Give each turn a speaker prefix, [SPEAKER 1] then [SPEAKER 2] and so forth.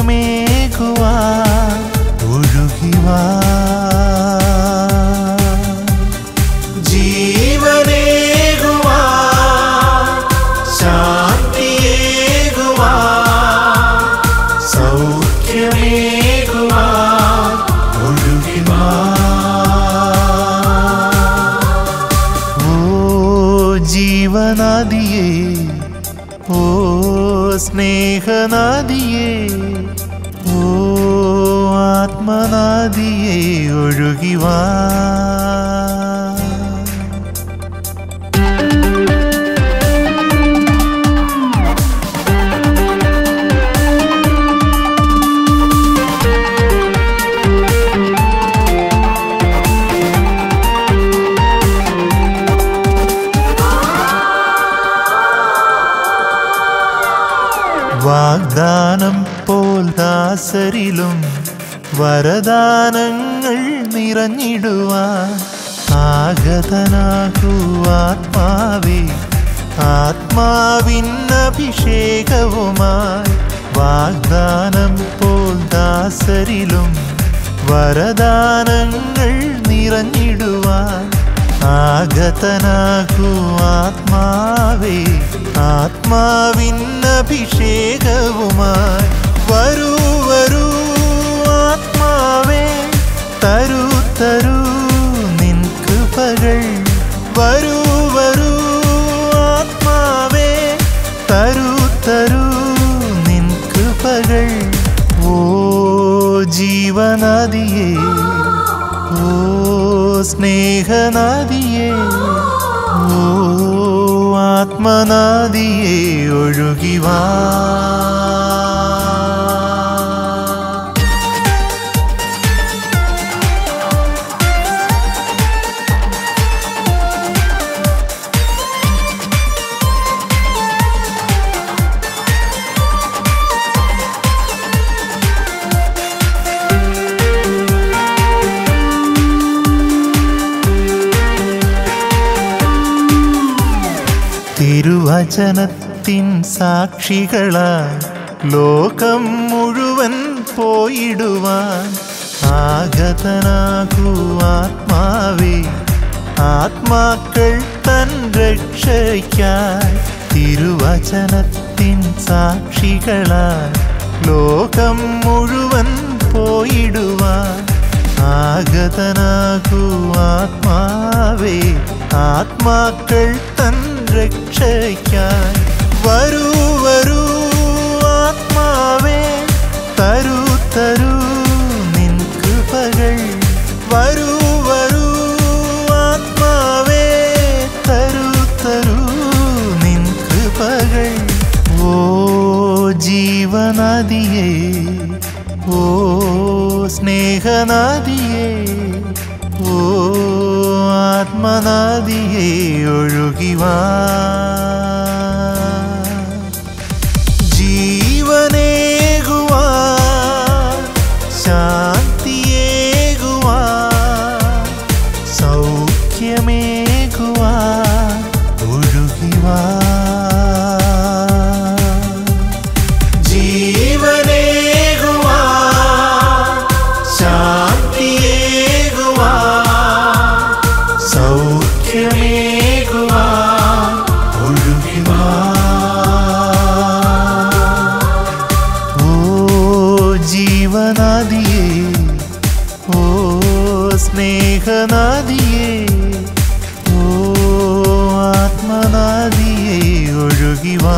[SPEAKER 1] ಮೇಘುವಾ ಉರುಗಿವಾ ಜೀವನ സ്നേഹനദിയേ ഓ ആത്മനദിയേ ഒഴുകിവാ ദാസരിലും വരദാനങ്ങൾ നിറഞ്ഞിടുവാൻ ആഗതനാകൂ ആത്മാവേ വാഗ്ദാനം പോൽ ദാസരിലും വരദാനങ്ങൾ നിറഞ്ഞിടുവാൻ ആഗതനാകൂ ആത്മാവേ ആത്മാവിൻ അഭിഷേകവുമായി വരൂ വരൂ ആത്മാവേ തരൂ തരൂ നിൻ കൃപകൾ വരൂ വരൂ ആത്മാവേ തരൂ തരൂ നിൻ കൃപകൾ ഓ ജീവനദിയേ ഓ സ്നേഹനദിയേ ഓ ആത്മനദിയേ ഒഴുകിവാ തിരുവചനത്തിൻ സാക്ഷികളായി ലോകം മുഴുവൻ പോയിടുവാൻ ആഗതനാകൂ ആത്മാവേ ആത്മാക്കൾ തൻ രക്ഷയ്ക്കായി തിരുവചനത്തിൻ സാക്ഷികളായി ലോകം മുഴുവൻ പോയിടുവാൻ ആഗതനാകൂ ആത്മാവേ ആത്മാക്കൾ രക്ഷയ്ക്കായി വരൂ വരൂ ആത്മാവേ തരൂ തരൂ നിൻ വരൂ വരൂ ആത്മാവേ തരൂ തരൂ നിൻ ഓ ജീവനദിയേ ഓ ഓ दीवान जी ജീവനദിയേ ഓ സ്നേഹനദിയേ ഓ ആത്മനദിയേ ഒഴുകിവാ